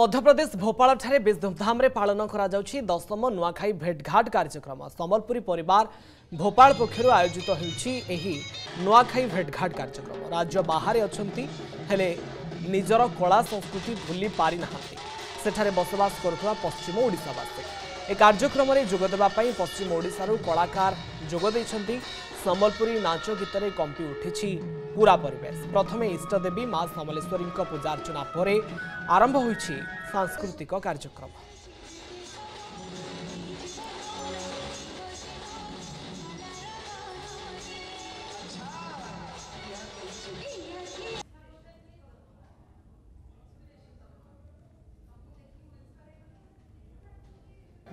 মধ্যপ্রদেশ ভোপাড়াঠারে বেশ ধুমধামে পালন করা যাচ্ছে দশম নূয়াখাই ভেটঘাট কার্যক্রম সম্বলপুরী পরিবার ভোপাল পক্ষ আয়োজিত হচ্ছে এই নূয়াখাই ভেটঘাট কার্যক্রম রাজ্য বাহারে অনেক হলে নিজের কলা সংস্কৃতি ভুলি পারি না সেখানে বসবাস করুক পশ্চিম ওড়শাবাসী ଏ କାର୍ଯ୍ୟକ୍ରମରେ ଯୋଗଦେବା ପାଇଁ ପଶ୍ଚିମ ଓଡ଼ିଶାରୁ କଳାକାର ଯୋଗ ଦେଇଛନ୍ତି ସମ୍ବଲପୁରୀ ନାଚ ଗୀତରେ କମ୍ପି ଉଠିଛି ପୁରା ପରିବେଶ ପ୍ରଥମେ ଇଷ୍ଟଦେବୀ ମା ସମଲେଶ୍ୱରୀଙ୍କ ପୂଜାର୍ଚ୍ଚନା ପରେ ଆରମ୍ଭ ହୋଇଛି ସାଂସ୍କୃତିକ କାର୍ଯ୍ୟକ୍ରମ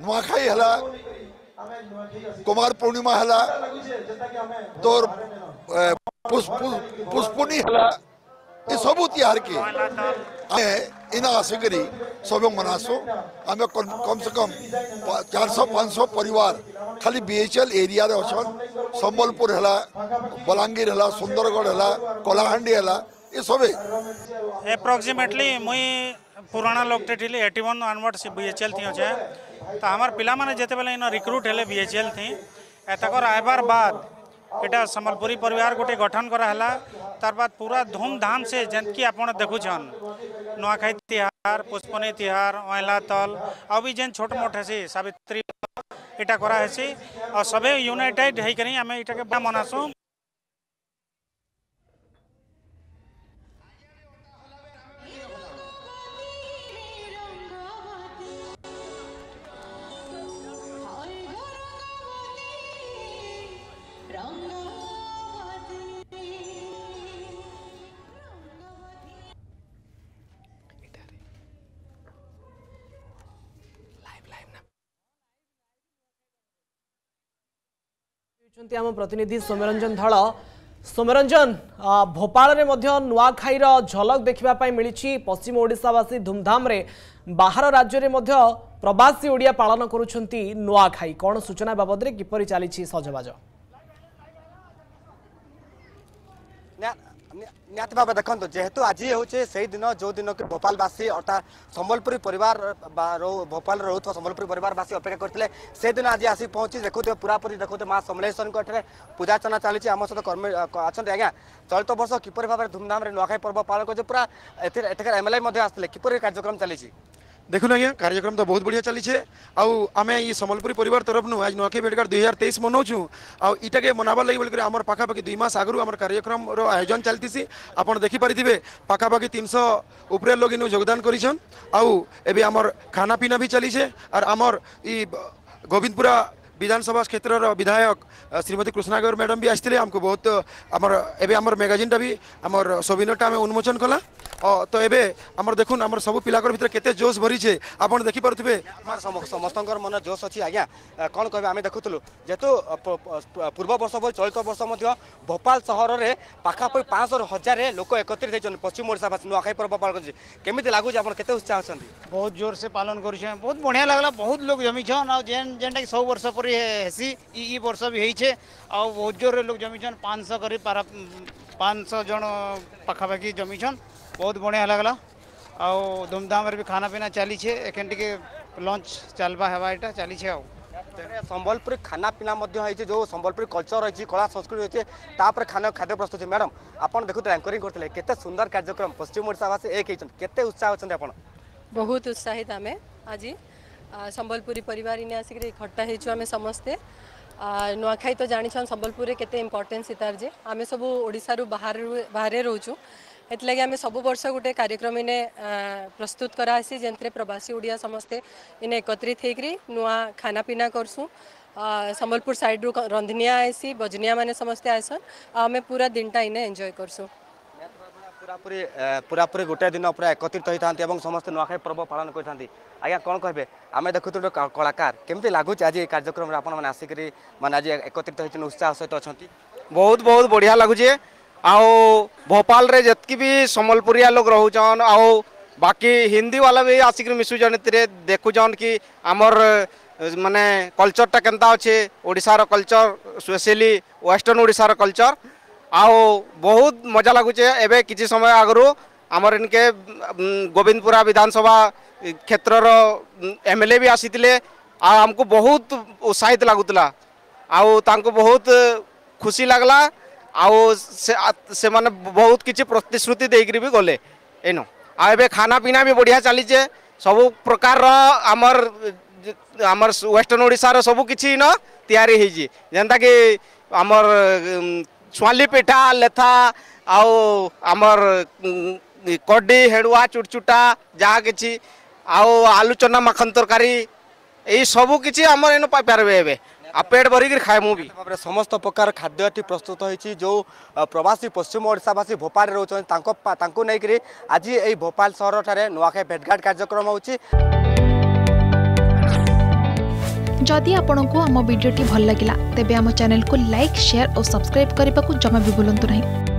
नुआखाई है कुमार पूर्णिमा है तोर पुष्पुनी है सब तिहार के इना आसिकरी सब मनासु आम कम, से कम चार सौ पाँच सौ परिवार खाली बीएचएल एरिया रे अछन संबलपुर हला बलांगीर है सुंदरगढ़ है कलाहां है सब एप्रोक्सीमेटली मुई पुराना लोकटे थी eighty one onward onwards BHEL थी अच्छे तो हमार पिलाने जितेबले इन रिक्रुट हेले एल थी एतकर आबार बाद यहाँ सम्बलपुरी परिवार गोटे गठन कराला तार बाद पूरा धूमधाम से जेनकि आप देखुन नुआखाई तिहार पुष्पनी तिहार अँला तल आउ भी जेन छोट मोट हेसी सवित्री इटा करासी और सब यूनिटेड होकर आम इटा के ଆମ ପ୍ରତିନିଧି ସୌମ୍ୟରଞ୍ଜନ ଧଳ ସୌମ୍ୟରଞ୍ଜନ ଭୋପାଳରେ ମଧ୍ୟ ନୂଆଖାଇର ଝଲକ ଦେଖିବା ପାଇଁ ମିଳିଛି ପଶ୍ଚିମ ଓଡ଼ିଶାବାସୀ ଧୁମଧାମରେ ବାହାର ରାଜ୍ୟରେ ମଧ୍ୟ ପ୍ରବାସୀ ଓଡ଼ିଆ ପାଳନ କରୁଛନ୍ତି ନୂଆଖାଇ କ'ଣ ସୂଚନା ବାବଦରେ କିପରି ଚାଲିଛି ସଜବାଜ ନିହାତି ଭାବେ ଦେଖନ୍ତୁ ଯେହେତୁ ଆଜି ହେଉଛି ସେଇଦିନ ଯେଉଁଦିନ କି ଭୋପାଳବାସୀ ଅର୍ଥାତ୍ ସମ୍ବଲପୁରୀ ପରିବାର ବା ଭୋପାଳରେ ରହୁଥିବା ସମ୍ବଲପୁରୀ ପରିବାରବାସୀ ଅପେକ୍ଷା କରିଥିଲେ ସେଦିନ ଆଜି ଆସି ପହଞ୍ଚି ଦେଖୁଥିବେ ପୁରାପୁରି ଦେଖୁଥିବେ ମା ସମଲେଶ୍ୱରୀଙ୍କ ଏଠାରେ ପୂଜାର୍ଚ୍ଚନା ଚାଲିଛି ଆମ ସହିତ କର୍ମୀ ଅଛନ୍ତି ଆଜ୍ଞା ଚଳିତ ବର୍ଷ କିପରି ଭାବରେ ଧୁମଧାମରେ ନୂଆଖାଇ ପର୍ବ ପାଳନ କରୁଛି ପୁରା ଏଥିରେ ଏଠାକାର ଏମ୍ଏଲ୍ଏ ମଧ୍ୟ ଆସିଥିଲେ କିପରି କାର୍ଯ୍ୟକ୍ରମ ଚାଲିଛି দেখুন আজ্ঞা কার্যক্রম তো বহুত বড়িয়া চালিছে আউ আমি এই সম্বলপুরী পরিবার তরফনু আজ নুয়াখাই বেটগার দুই হাজার তেইশ মনাউছু আউ ইটাকে মনাবার লাগি বলিকি আমার পাখাপাখি দুই মাস আগর আমার কার্যক্রমর আয়োজন চালিছি আপনার দেখিপারিবে পাখাপাখি তিনশো উপরে লোক ইনু যোগদান করেছেন আউ এবে আমার খানা পিনা বি চালিছে আর আমার ই গোবিন্দপুরা বিধানসভা ক্ষেত্রর বিধায়ক শ্রীমতী কৃষ্ণাগর ম্যাডাম বি আসলে আমাকে বহুত আমার এবে আমার ম্যাগাজিনটা বি আমার সবিনটা আমি উন্মোচন কলা ତ ଏବେ ଆମର ଦେଖୁନ୍ ଆମର ସବୁ ପିଲାଙ୍କର ଭିତରେ କେତେ ଜୋସ୍ ଭରିଛେ ଆପଣ ଦେଖିପାରୁଥିବେ ସମସ୍ତଙ୍କର ମନ ଜୋସ୍ ଅଛି ଆଜ୍ଞା କ'ଣ କହିବେ ଆମେ ଦେଖୁଥିଲୁ ଯେହେତୁ ପୂର୍ବ ବର୍ଷ ଭଳି ଚଳିତ ବର୍ଷ ମଧ୍ୟ ଭୋପାଳ ସହରରେ ପାଖାପାଖି ପାଞ୍ଚଶହରୁ ହଜାରେ ଲୋକ একত্রিত হয়েছেন পশ্চিম ওড়িশাবাসী নুয়াখাই পর্ব পালন করছে কেমিতি লাগুছে আপনার কেতে উৎসাহ অনেক বহুত জোরসে পালন করছে বহুত বঢ়িয়া লাগলা বহুত লোক জমিছন আর যেন যেটা কি সব বর্ষ পরে হেসি ই ই বর্ষ বি হয়েছে আর বহুত জোরে লোক জমিছন পাঁচশো করে পারা পাঁচশো জন পাখাপাখি জমিছন ବହୁତ ବଢ଼ିଆ ଲାଗ୍ଲା ଆଉ ଧୁମ୍ଧାମ୍ରେ ବି ଖାନାପିନା ଚାଲିଛେ ଏଖେନ୍ ଟିକେ ଲଞ୍ଚ ଚାଲବା ହେବା ଏଇଟା ଚାଲିଛେ ଆଉ ସମ୍ବଲପୁରୀ ଖାନାପିନା ମଧ୍ୟ ହେଇଛି ଯେଉଁ ସମ୍ବଲପୁରୀ କଲଚର ରହିଛି କଳା ସଂସ୍କୃତି ରହିଛି ତାପରେ ଖାନା ଖାଦ୍ୟ ପ୍ରସ୍ତୁତ ମ୍ୟାଡ଼ାମ୍ ଆପଣ ଦେଖନ୍ତୁ ଆଙ୍କରିଂ କରିଥିଲେ କେତେ ସୁନ୍ଦର କାର୍ଯ୍ୟକ୍ରମ ପଶ୍ଚିମ ଓଡ଼ିଶାବାସୀ ଏକ ହେଇଛନ୍ତି କେତେ ଉତ୍ସାହ ଅଛନ୍ତି ଆପଣ ବହୁତ ଉତ୍ସାହିତ ଆମେ ଆଜି ସମ୍ବଲପୁରୀ ପରିବାର ଇନେ ଆସିକି ଖଟା ହେଇଛୁ ଆମେ ସମସ୍ତେ ନୂଆଖାଇ ତ ଜାଣିଛନ୍ ସମ୍ବଲପୁରରେ କେତେ ଇମ୍ପର୍ଟାନ୍ସ ତାର ଯେ ଆମେ ସବୁ ଓଡ଼ିଶାରୁ ବାହାରେ ବାହାରେ ରହୁଛୁ এথিলাগি আমি সবু বর্ষ গোটে কার্যক্রম ইনে প্রস্তুত করা হয়েছি যেতে প্রবাসী ওড়িয়া সমস্তে ইনে একত্রিত হয়েকি নূয়া খানা পিনা করসু সম্বলপুর সাইড্রু রন্ধনিয়া আইসি বজনিয়া মানে সমস্তে আইসন আমি পুরা দিনটা ইনে এনজয় করসু পুরাপুরি পুরাপুরি গোটাই দিন পুরা একত্রিত হয়ে থাকে এবং সমস্ত নূয়াখাই পর্ব পালন করে থাকে আজ্ঞা কোণ কে আমি দেখু কলাকার কেমি লাগুছে আজ এই কার্যক্রমে আপনার আসিকি মানে আজ একত্রিত হয়েছেন উৎসাহ সহ অনেক বহুত বহুত বড়িয়া লাগুছে आओ भोपाल रे जितकी भी सम्बलपुरिया लोग रोचन आओ बाकी हिंदी वाला भी आसिक मिशुचन ए देखुन कि आमर मानने कलचरटा के अच्छे other culture especially western other culture आओ बहुत मजा लगुचे एवं किसी समय आगु आमर इनके गोविंदपुरा विधानसभा क्षेत्र एल ए भी आसी आमको बहुत उत्साहित लगुला आउ बहुत खुशी लगला ଆଉ ସେମାନେ ବହୁତ କିଛି ପ୍ରତିଶ୍ରୁତି ଦେଇକରି ବି ଗଲେ ଏଇନ ଆଉ ଏବେ ଖାନାପିନା ବି ବଢ଼ିଆ ଚାଲିଛେ ସବୁ ପ୍ରକାରର ଆମର ଆମର ୱେଷ୍ଟର୍ଣ୍ଣ ଓଡ଼ିଶାର ସବୁ କିଛି ନ ତିଆରି ହେଇଛି ଯେନ୍ତାକି ଆମର ସୁଆଲି ପିଠା ଲେଥା ଆଉ ଆମର କଡ଼ି ହେଡ଼ୁଆ ଚୁଟଚୁଟା ଯାହା କିଛି ଆଉ ଆଲୁଚନା ମାଖନ ତରକାରୀ ଏଇ ସବୁ କିଛି ଆମର ଏଇନ ପାଇପାରିବେ ଏବେ ଆଉ ପେଟ ଭରିକିରି ଖାଏ ମୁଁ ବି ଭାବରେ ସମସ୍ତ ପ୍ରକାର ଖାଦ୍ୟ ଏଠି ପ୍ରସ୍ତୁତ ହୋଇଛି ଯେଉଁ ପ୍ରବାସୀ ପଶ୍ଚିମ ଓଡ଼ିଶାବାସୀ ଭୋପାଳରେ ରହୁଛନ୍ତି ତାଙ୍କ ତାଙ୍କୁ ନେଇକରି ଆଜି ଏଇ ଭୋପାଳ ସହରଠାରେ ନୂଆଖାଇ ଭେଟଘାଟ କାର୍ଯ୍ୟକ୍ରମ ହେଉଛି ଯଦି ଆପଣଙ୍କୁ ଆମ ଭିଡ଼ିଓଟି ଭଲ ଲାଗିଲା ତେବେ ଆମ ଚ୍ୟାନେଲକୁ ଲାଇକ୍ ସେୟାର ଓ ସବସ୍କ୍ରାଇବ୍ କରିବାକୁ ଜମା ବି ଭୁଲନ୍ତୁ ନାହିଁ